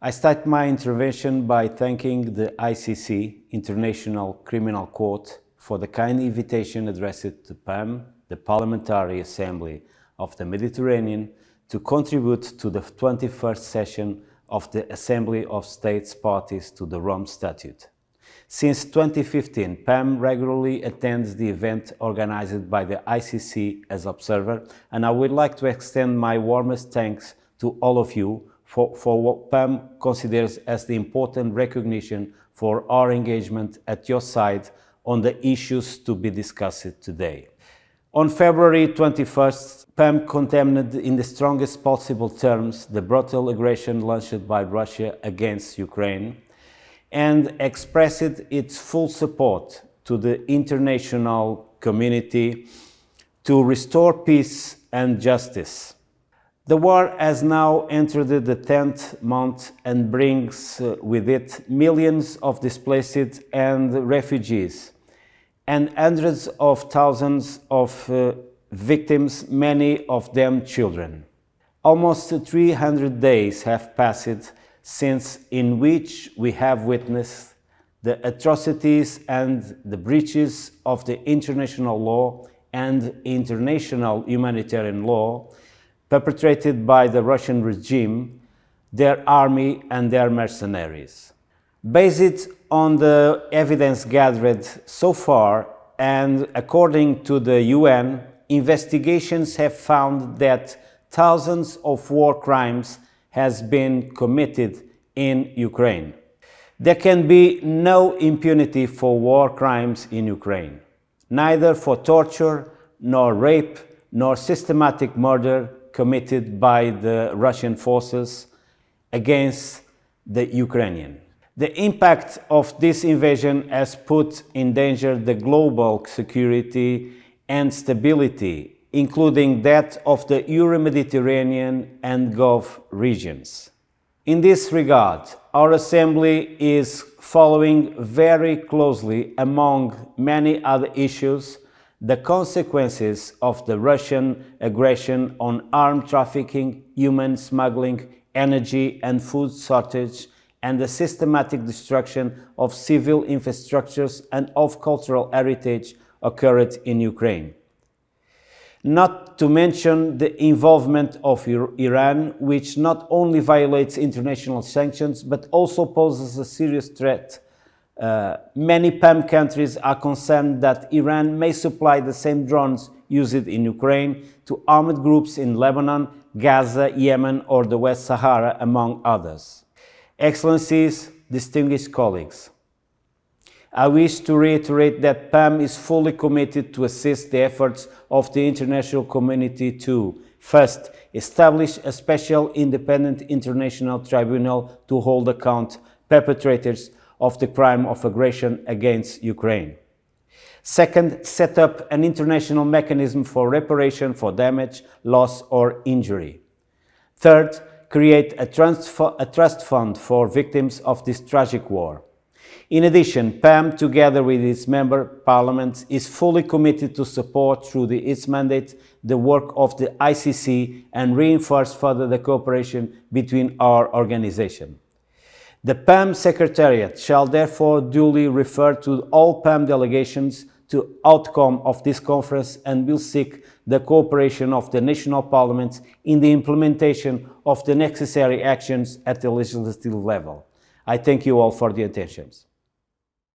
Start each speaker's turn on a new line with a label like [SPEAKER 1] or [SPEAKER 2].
[SPEAKER 1] I start my intervention by thanking the ICC, International Criminal Court, for the kind invitation addressed to PAM, the Parliamentary Assembly of the Mediterranean, to contribute to the 21st session of the Assembly of States Parties to the Rome Statute. Since 2015, PAM regularly attends the event organized by the ICC as observer, and I would like to extend my warmest thanks to all of you for, for what PAM considers as the important recognition for our engagement at your side on the issues to be discussed today. On February 21st, PAM condemned in the strongest possible terms the brutal aggression launched by Russia against Ukraine and expressed its full support to the international community to restore peace and justice. The war has now entered the 10th month and brings uh, with it millions of displaced and refugees and hundreds of thousands of uh, victims, many of them children. Almost 300 days have passed since in which we have witnessed the atrocities and the breaches of the international law and international humanitarian law perpetrated by the Russian regime, their army and their mercenaries. Based on the evidence gathered so far and according to the UN, investigations have found that thousands of war crimes has been committed in Ukraine. There can be no impunity for war crimes in Ukraine, neither for torture, nor rape, nor systematic murder, committed by the Russian forces against the Ukrainian. The impact of this invasion has put in danger the global security and stability, including that of the Euro-Mediterranean and Gulf regions. In this regard, our Assembly is following very closely, among many other issues, the consequences of the Russian aggression on arms trafficking, human smuggling, energy and food shortage, and the systematic destruction of civil infrastructures and of cultural heritage occurred in Ukraine. Not to mention the involvement of Iran, which not only violates international sanctions, but also poses a serious threat Uh, many PAM countries are concerned that Iran may supply the same drones used in Ukraine to armed groups in Lebanon, Gaza, Yemen, or the West Sahara, among others. Excellencies, distinguished colleagues, I wish to reiterate that PAM is fully committed to assist the efforts of the international community to, first, establish a special independent international tribunal to hold account perpetrators of the crime of aggression against Ukraine. Second, set up an international mechanism for reparation for damage, loss, or injury. Third, create a trust, a trust fund for victims of this tragic war. In addition, PAM, together with its member parliaments, is fully committed to support through the, its mandate the work of the ICC and reinforce further the cooperation between our organization. The PAM Secretariat shall therefore duly refer to all PAM delegations to outcome of this conference and will seek the cooperation of the national parliaments in the implementation of the necessary actions at the legislative level. I thank you all for the attention.